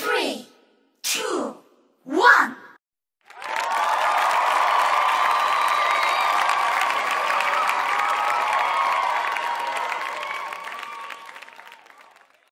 Three.